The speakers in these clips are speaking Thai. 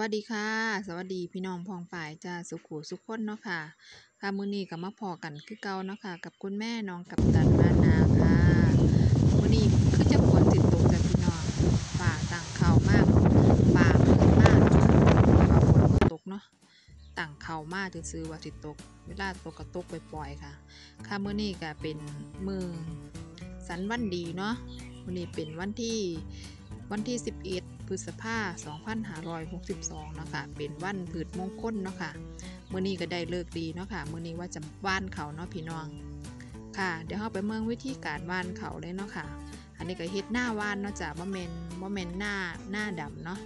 วัสดีค่ะ สวัสดีพี่น้องพองฝ่ายจ้าสุขุสุขคนเนาะค่ะ ค่ะมื้อนี้ก็มาพอกันคือเก่าเนาะค่ะ กับคุณแม่น้องกับตันบ้านนาค่ะมื้อนี้คือจะฝนติดตกจ้ะพี่น้องฝ่าต่างเข่ามากฝ่าเมืองมากเนาะค่าฝนบ่ตกเนาะต่างเข่ามากซื่อว่าสิตก เวลาตกก็ตกไปปล่อยค่ะ ค่ะมื้อนี้ก็เป็นมือสันวันดีเนาะมื้อนี้เป็นวันที่วันที่11 พฤษภา2562เนาะค่ะเป็นวันพืชมงคลเนาะค่ะมื้อนี้ก็ได้เลิกดีเนาะค่ะมื้อนี้ว่าจะว่านเขาเนาะพี่น้อง ค่ะ เดี๋ยวเราไปเมืองวิธีการว่านเขาเลยเนาะค่ะ อันนี้ก็เฮ็ดหน้าว่านเนาะจ้ะบ่แม่นบ่แม่นหน้าหน้าดำเนาะ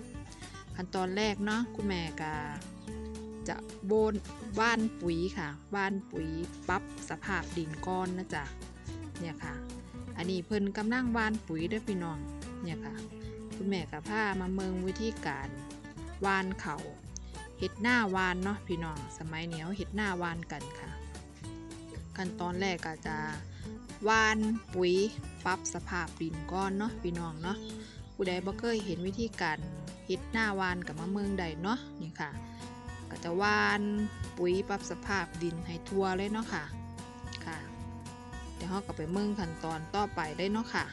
ขั้นตอนแรกเนาะคุณแม่ก็จะโบนว่านปุ๋ยค่ะว่านปุ๋ยปรับสภาพดินก้อนนะจ๊ะเนี่ยค่ะ อันนี้เพิ่นกำลังว่านปุ๋ยด้วยพี่น้องเนี่ยค่ะ คุณแม่กับผ้ามาเมืองวิธีการวานเขาเห็ดหน้าวานเนาะพี่น้องสมัยเหนียวเห็ดหน้าวานกันค่ะ ขั้นตอนแรกก็จะวานปุ๋ยปรับสภาพดินก้อนเนาะพี่น้องเนาะผู้ใดบ่เคยเห็นวิธีการเห็ดหน้าวานกับมาเมืองใดเนาะนี่ค่ะ ก็จะวานปุ๋ยปรับสภาพดินให้ทั่วเลยเนาะค่ะค่ะเดี๋ยวเราก็ไปเมืองขั้นตอนต่อไปได้เนาะค่ะ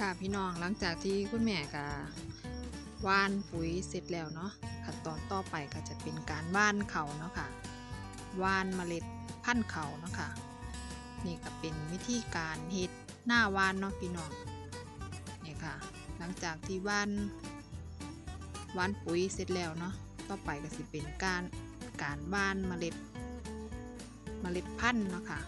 ค่ะพี่น้องหลังจากที่คุณแม่ก็ว่านปุ๋ยเสร็จแล้วเนาะขั้นตอนต่อไปก็จะเป็นการว่านเขาเนาะค่ะว่านเมล็ดพันธุ์เขาเนาะค่ะนี่ก็เป็นวิธีการเฮ็ดหน้าว่านเนาะพี่น้องนี่ค่ะ หลังจากที่ว่านว่านปุ๋ยเสร็จแล้วเนาะต่อไปก็สิเป็นการการว่านเมล็ดเมล็ดพันธุ์เนาะค่ะ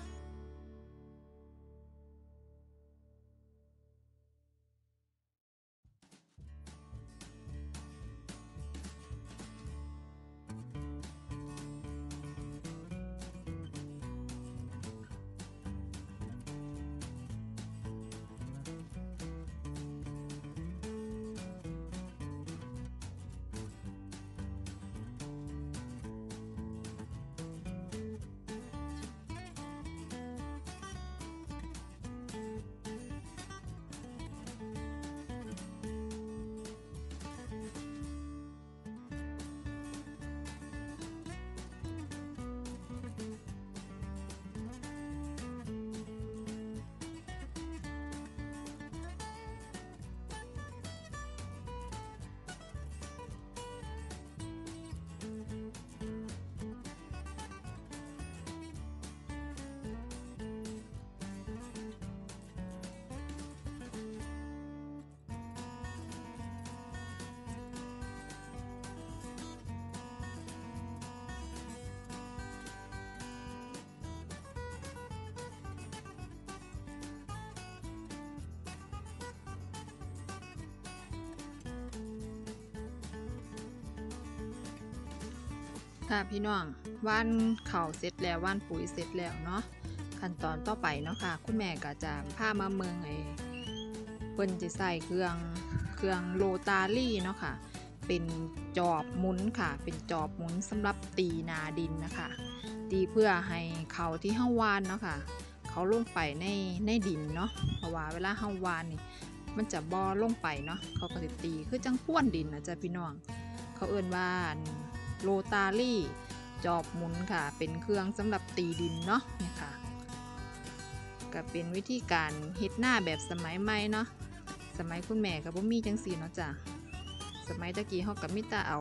ค่ะพี่น้องว่านเข่าเสร็จแล้วว่านปุ๋ยเสร็จแล้วเนาะขั้นตอนต่อไปเนาะค่ะ คุณแม่ก็จะพามาเมืองไอ้เพิ่นจะใส่เครื่องเครื่องโรตารี่เนาะค่ะ เป็นจอบหมุนค่ะ เป็นจอบหมุนสำหรับตีนาดินนะคะ ตีเพื่อให้เขาที่เฮาวานเนาะค่ะ เขาลงไปในในดินเนาะเพราะว่าเวลาเฮาวานนี่มันจะบอลงไปเนาะเขาก็จะตีคือจังพ้วนดินนะจ๊ะพี่น้อง เขาเอิ้นว่า โรตารี่จอบหมุนค่ะ เป็นเครื่องสำหรับตีดินเนาะเนี่ยค่ะก็เป็นวิธีการเฮ็ดหน้าแบบสมัยใหม่เนาะสมัยคุณแม่กับบ่มีจังสีเนาะจ้ะสมัยตะกี้เฮากับมิตรเอา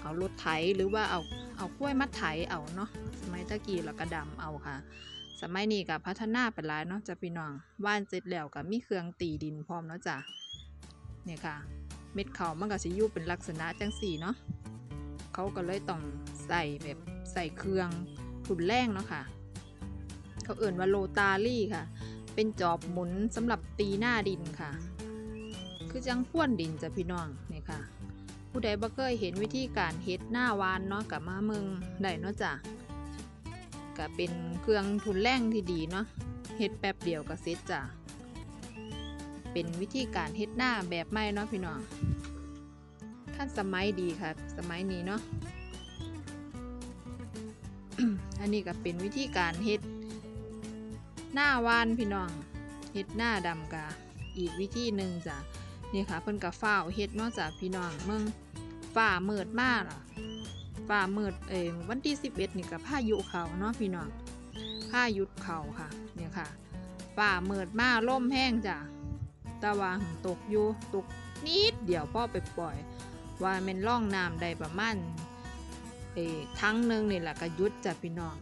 เอารถไถหรือว่าเอาเอากล้วยมัดไถเอาเนาะสมัยตะกี้เราก็ดำเอาค่ะ สมัยนี้ก็พัฒนาไปหลายเนาะจ้ะพี่น้องว่านเสร็จแล้วก็มีเครื่องตีดินพร้อมเนาะจ้ะเนี่ยค่ะ เม็ดเขามันก็สิอยู่เป็นลักษณะจังสี่เนาะ เขาก็เลยต้องใส่แบบใส่เครื่องทุนแรงเนาะค่ะ เขาเอื่นว่าโลตารี่ค่ะ เป็นจอบหมุนสำหรับตีหน้าดินค่ะ คือจังพ่วนดินจ้ะพี่น้องนี่ค่ะ ผู้ใดบ่เคยเห็นวิธีการเฮ็ดหน้าวานเนาะกับมาเมืองได้เนาะจ้ะก็เป็นเครื่องทุนแรงที่ดีเนาะเฮ็ดแป๊บเดียวก็เสร็จจ้ะเป็นวิธีการเฮ็ดหน้าแบบใหม่เนาะพี่น้อง ท่านสมัยดีค่ะ สมัยนี้เนาะอันนี้ก็เป็นวิธีการเฮ็ดหน้าวานพี่น้องเฮ็ดหน้าดำกะอีกวิธีหนึ่งจ้ะนี่ค่ะเพิ่นก็ฝ้าเฮ็ดนอกจากพี่น้องเมืองฝ้ามืดมากล่ะฝ้ามืดเอยวันที่11นี่ก็พายุเขาเนาะพี่น้องพายุเขาค่ะเนี่ยค่ะฝ้ามืดมากล่มแห้งจ้ะตะวันตกอยู่ตกนิดเดี๋ยวพ่อไปปล่อย ว่าแมันล่องน้ำได้ประมาณเออทั้งหนึ่งนี่แหละก็ยุดจ้ะพี่น้อง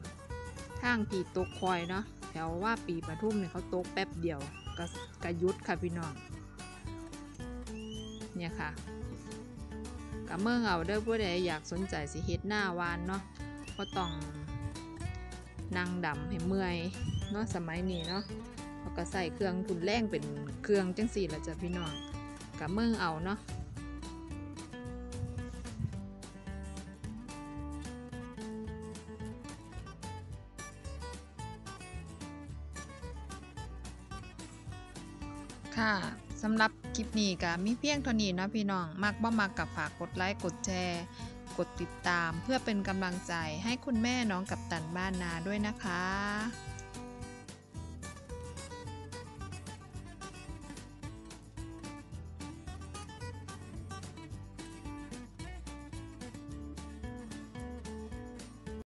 ทางปีตกคอยเนาะแถวว่าปีปทุมเนี่ยเขาตกแป๊บเดียวก็กยุดค่ะพี่น้องเนี่ยค่ะกับเมื่อเอาเด้อผู้ใดอยากสนใจสิเฮ็ดหน้าวานเนาะก็ต้องนั่งดำให้เมื่อยเนาะสมัยนี้เนาะเขาก็ใส่เครื่องทุนแรงเป็นเครื่องจังสี่ละจ้ะพี่น้องกับเมื่อเอาเนาะ ค่ะสำหรับคลิปนี้ก็มีเพียงเท่านี้นะพี่น้องมักบ่มักกับฝากกดไลค์กดแชร์ กดติดตามเพื่อเป็นกำลังใจให้คุณแม่น้องกับตันบ้านนาด้วยนะคะ